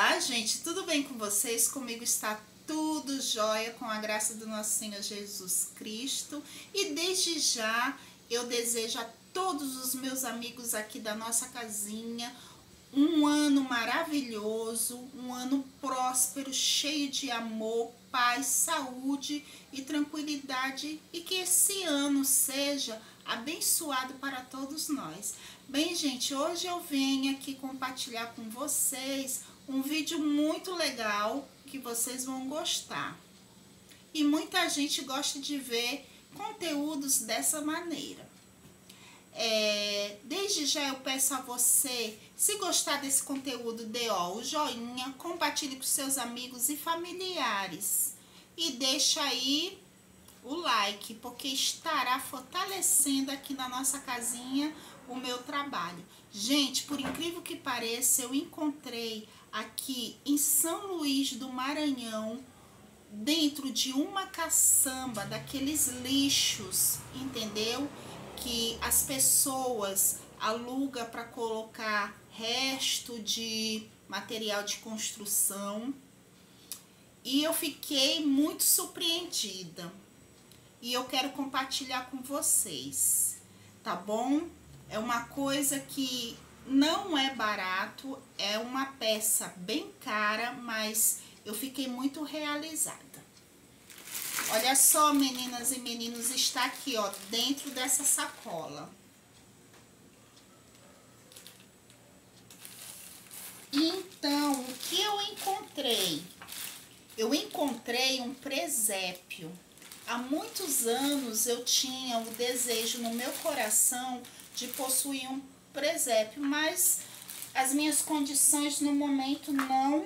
Olá, gente, tudo bem com vocês? Comigo está tudo jóia com a graça do nosso Senhor Jesus Cristo. E desde já eu desejo a todos os meus amigos aqui da nossa casinha um ano maravilhoso, um ano próspero, cheio de amor, paz, saúde e tranquilidade e que esse ano seja abençoado para todos nós. Bem, gente, hoje eu venho aqui compartilhar com vocês um vídeo muito legal que vocês vão gostar. E muita gente gosta de ver conteúdos dessa maneira. É, desde já eu peço a você, se gostar desse conteúdo, dê ó, o joinha, compartilhe com seus amigos e familiares. E deixa aí o like, porque estará fortalecendo aqui na nossa casinha o meu trabalho. Gente, por incrível que pareça, eu encontrei aqui em São Luís do Maranhão, dentro de uma caçamba daqueles lixos, entendeu? Que as pessoas alugam para colocar resto de material de construção. E eu fiquei muito surpreendida. E eu quero compartilhar com vocês, tá bom? É uma coisa que não é barato, é uma peça bem cara, mas eu fiquei muito realizada. Olha só, meninas e meninos, está aqui, ó, dentro dessa sacola. Então, o que eu encontrei? Eu encontrei um presépio. Há muitos anos eu tinha o desejo no meu coração de possuir um presépio, mas as minhas condições no momento não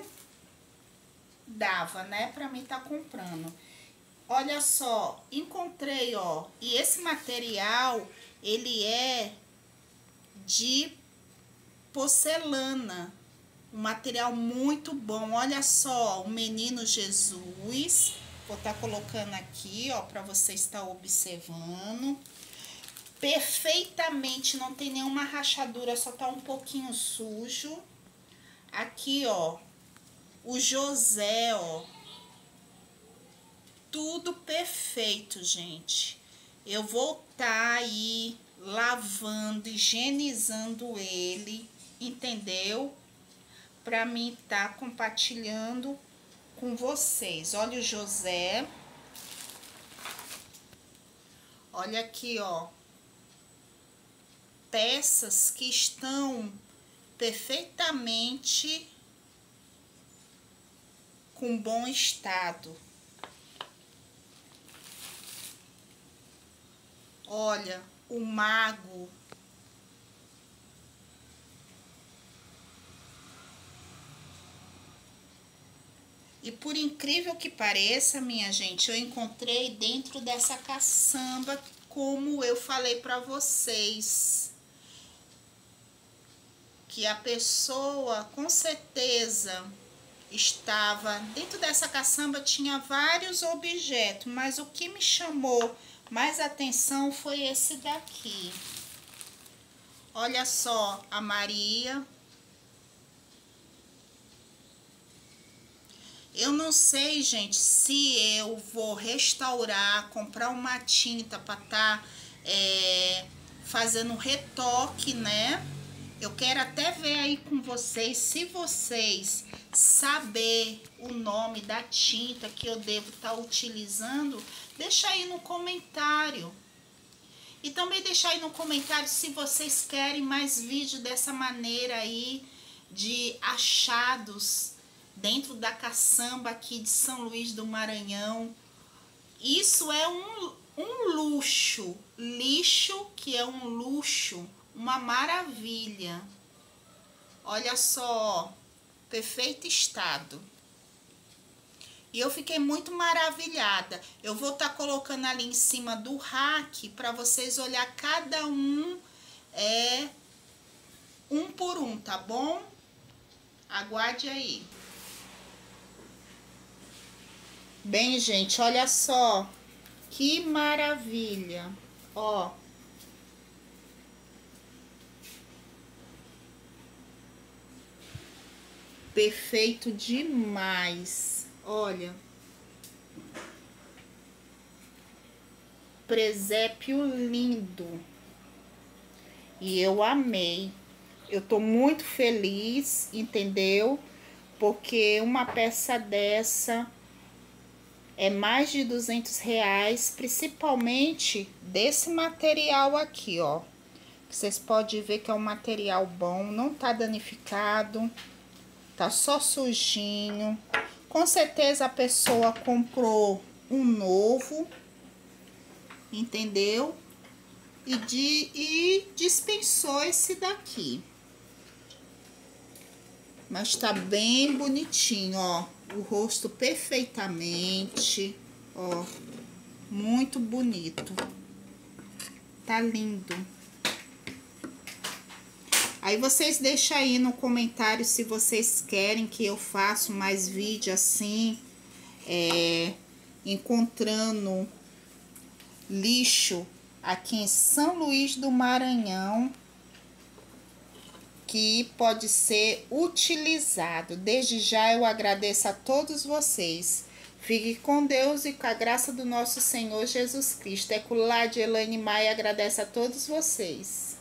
dava, né, para mim estar tá comprando. Olha só, encontrei, ó, e esse material, ele é de porcelana, um material muito bom. Olha só, o menino Jesus, vou estar tá colocando aqui, ó, para você estar observando perfeitamente, não tem nenhuma rachadura, só tá um pouquinho sujo. Aqui, ó, o José, ó, tudo perfeito, gente. Eu vou tá aí lavando, higienizando ele, entendeu? Pra mim tá compartilhando com vocês. Olha o José. Olha aqui, ó peças que estão perfeitamente com bom estado. Olha, o mago E por incrível que pareça, minha gente, eu encontrei dentro dessa caçamba, como eu falei para vocês que a pessoa com certeza estava dentro dessa caçamba tinha vários objetos, mas o que me chamou mais atenção foi esse daqui. Olha só, a Maria. Eu não sei, gente, se eu vou restaurar, comprar uma tinta para estar tá, é, fazendo retoque, né? Eu quero até ver aí com vocês, se vocês saber o nome da tinta que eu devo estar tá utilizando, deixa aí no comentário. E também deixa aí no comentário se vocês querem mais vídeo dessa maneira aí de achados dentro da caçamba aqui de São Luís do Maranhão. Isso é um, um luxo, lixo que é um luxo uma maravilha. Olha só, perfeito estado. E eu fiquei muito maravilhada. Eu vou estar tá colocando ali em cima do rack para vocês olhar cada um é um por um, tá bom? Aguarde aí. Bem, gente, olha só. Que maravilha. Ó. perfeito demais. Olha. Presépio lindo. E eu amei. Eu tô muito feliz, entendeu? Porque uma peça dessa é mais de 200 reais, principalmente desse material aqui, ó. Vocês podem ver que é um material bom, não tá danificado, tá só sujinho. Com certeza a pessoa comprou um novo, entendeu? E, de, e dispensou esse daqui. Mas tá bem bonitinho, ó. O rosto perfeitamente, ó. Muito bonito. Tá lindo. Aí vocês deixam aí no comentário se vocês querem que eu faça mais vídeo assim, é, encontrando lixo aqui em São Luís do Maranhão, que pode ser utilizado. Desde já eu agradeço a todos vocês. Fique com Deus e com a graça do nosso Senhor Jesus Cristo. É de Elaine Maia agradece a todos vocês.